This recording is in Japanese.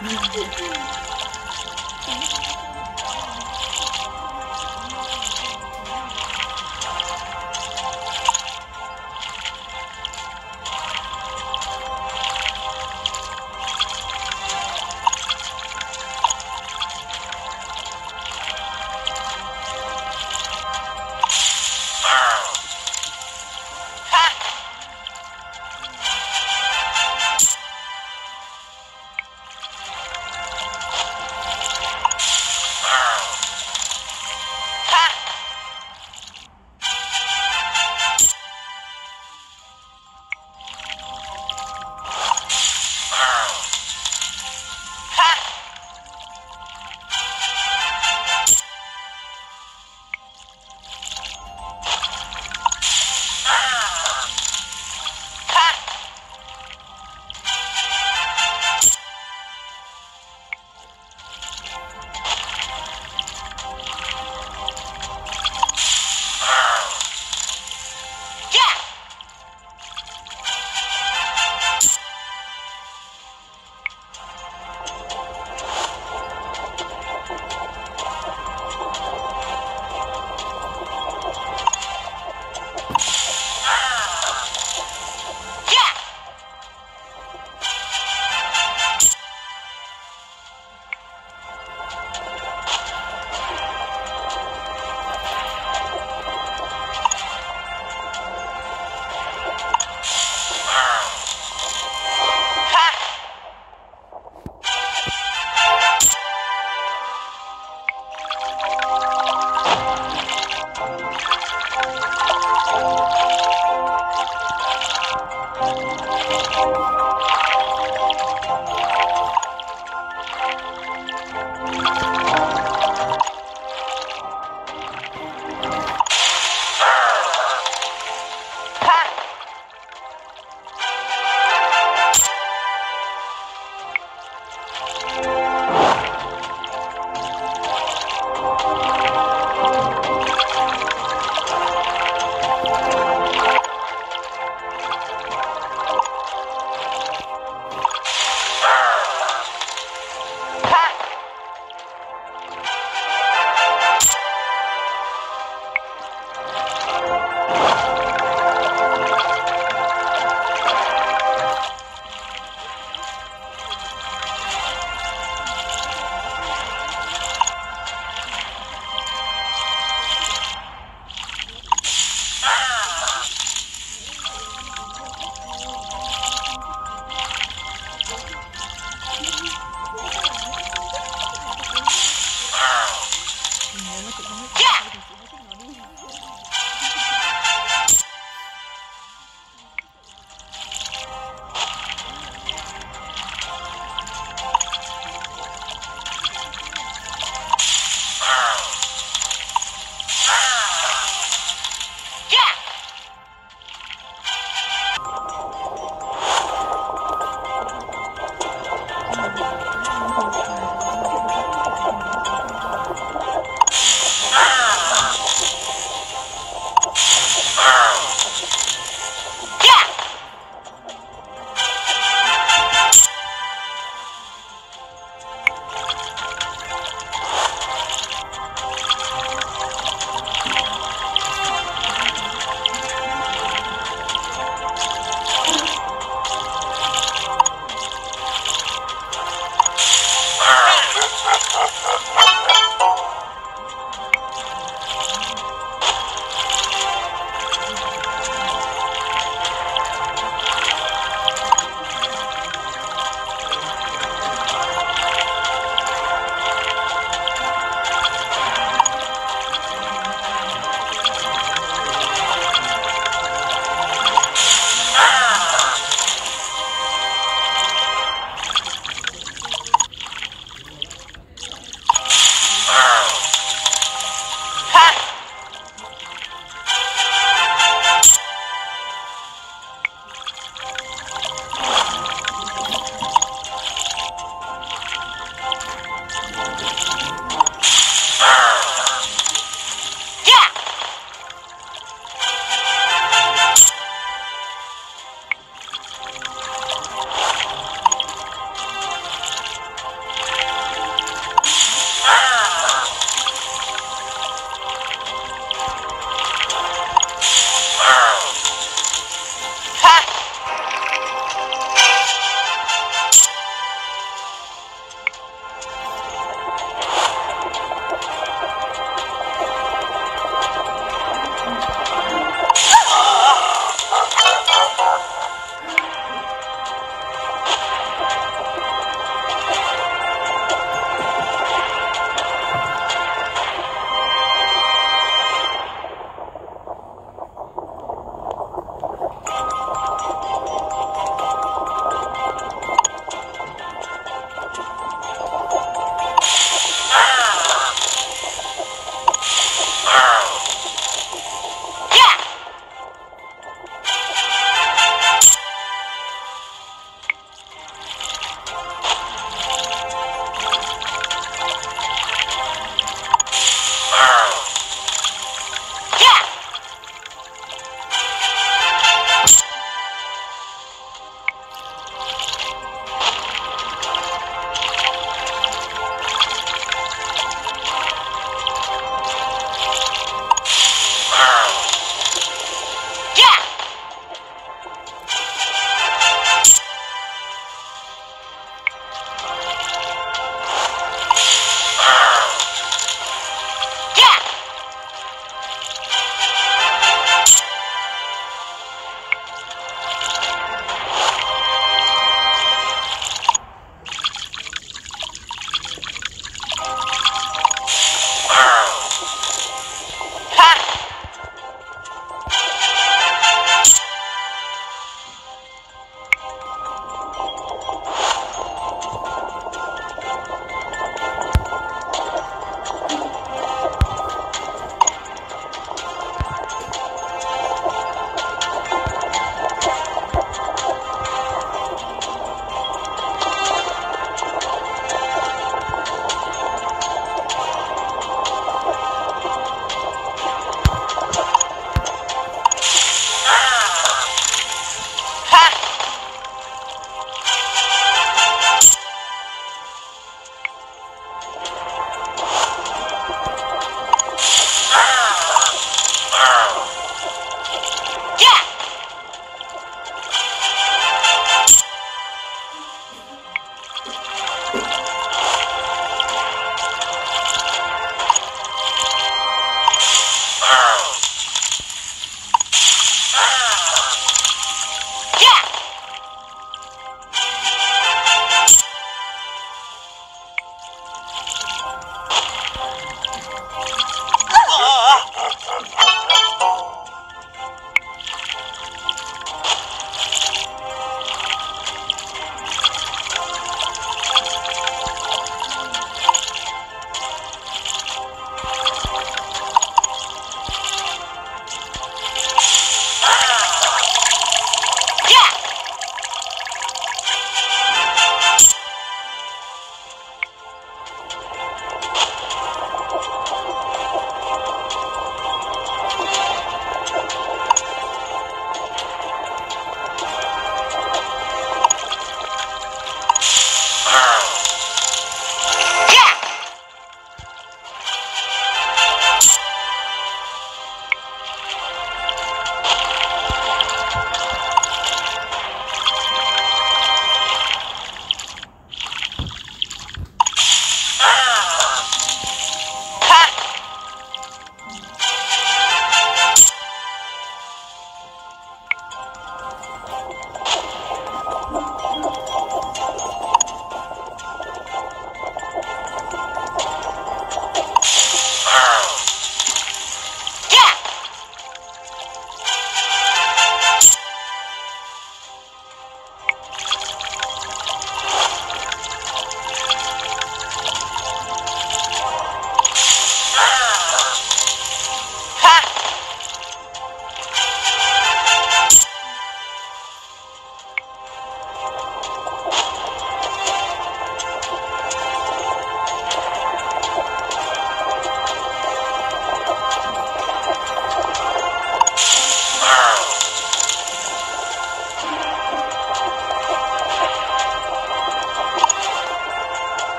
cho nên nó còn tất cả cháu